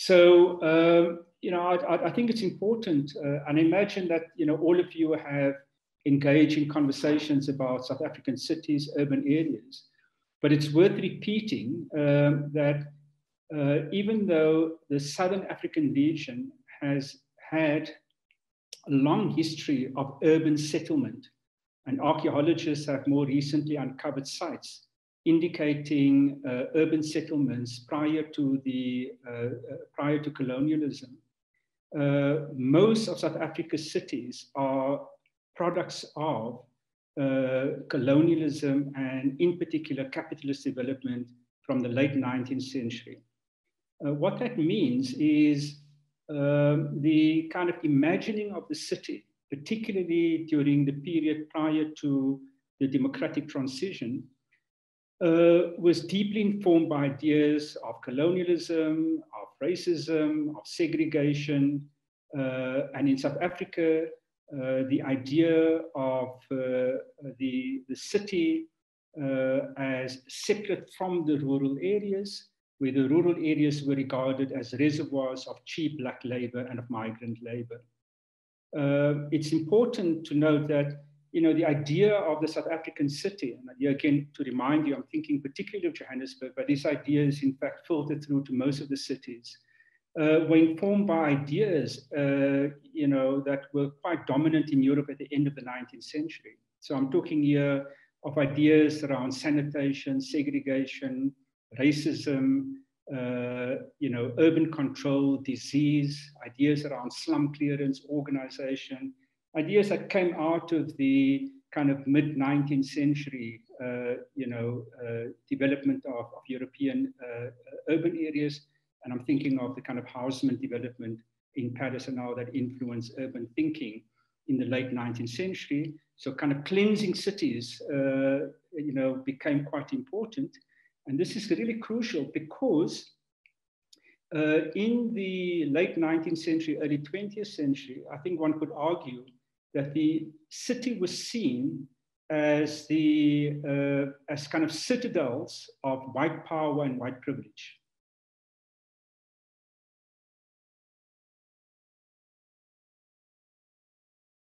So, um, you know, I, I, think it's important, uh, and imagine that, you know, all of you have engaged in conversations about South African cities, urban areas. But it's worth repeating um, that uh, even though the Southern African region has had a long history of urban settlement, and archaeologists have more recently uncovered sites indicating uh, urban settlements prior to the uh, uh prior to colonialism. Most of South Africa's cities are products of uh, colonialism and in particular capitalist development from the late 19th century. Uh, what that means is um, the kind of imagining of the city, particularly during the period prior to the democratic transition, uh, was deeply informed by ideas of colonialism, of racism, of segregation. Uh, and in South Africa, uh, the idea of uh, the, the city uh, as separate from the rural areas, where the rural areas were regarded as reservoirs of cheap black labor and of migrant labor. Uh, it's important to note that you know, the idea of the South African city, and here again, to remind you, I'm thinking particularly of Johannesburg, but this idea is in fact filtered through to most of the cities uh, were informed by ideas, uh, you know, that were quite dominant in Europe at the end of the 19th century. So I'm talking here of ideas around sanitation, segregation, racism, uh, you know, urban control, disease, ideas around slum clearance, organization, ideas that came out of the kind of mid 19th century, uh, you know, uh, development of, of European uh, urban areas and I'm thinking of the kind of Haussmann development in Paris and how that influenced urban thinking in the late 19th century. So kind of cleansing cities, uh, you know, became quite important. And this is really crucial because uh, in the late 19th century, early 20th century, I think one could argue that the city was seen as the uh, as kind of citadels of white power and white privilege.